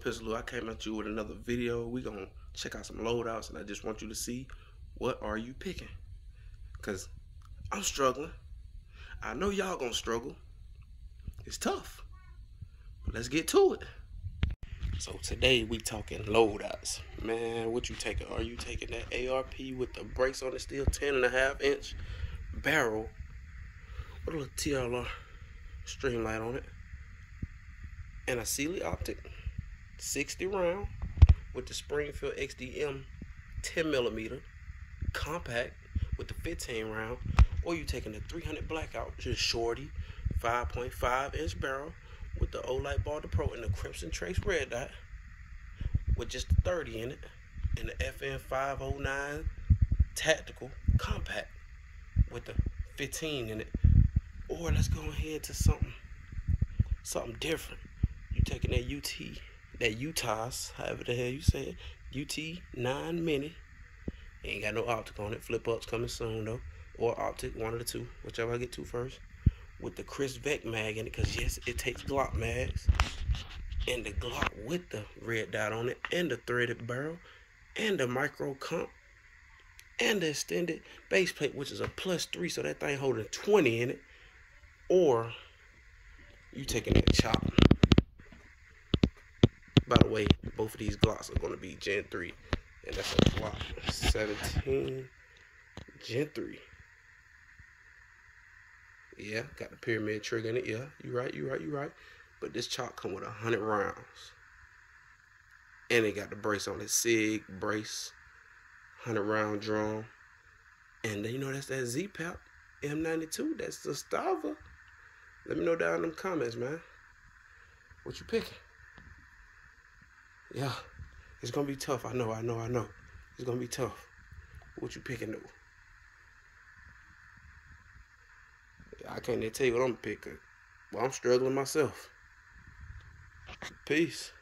Pistol I came at you with another video. We gonna check out some loadouts, and I just want you to see what are you picking. Cause I'm struggling. I know y'all gonna struggle. It's tough. But let's get to it. So today we talking loadouts. Man, what you taking? Are you taking that ARP with the brace on the steel, 10 and a half inch barrel with a little TLR streamlight on it? And a Sealy Optic 60 round with the Springfield XDM 10 millimeter compact with the 15 round, or you taking the 300 blackout, just shorty, 5.5 inch barrel with the Olight Baldr Pro and the Crimson Trace red dot with just the 30 in it and the FN 509 tactical compact with the 15 in it. Or let's go ahead to something something different. You taking that UT that Utah's, however the hell you say it, UT 9 Mini. Ain't got no optic on it. Flip ups coming soon though. Or optic, one of the two, whichever I get to first. With the KRISS Vec mag in it, because yes, it takes Glock mags. And the Glock with the red dot on it, and the threaded barrel, and the micro comp, and the extended base plate, which is a plus three, so that thing holding 20 in it. Or you taking that chop. By the way, both of these Glocks are going to be Gen 3. And that's a Glock 17 Gen 3. Yeah, got the pyramid trigger in it. Yeah, you right, you right, you right. But this chop come with a hundred rounds. And it got the brace on it. SIG brace. Hundred round drum. And then you know that's that Z-Pap M92. That's Zastava. Let me know down in the comments, man. What you picking? Yeah, it's gonna be tough. I know, I know, I know. It's gonna be tough. What you picking though? I can't even tell you what I'm picking. Well, I'm struggling myself. Peace.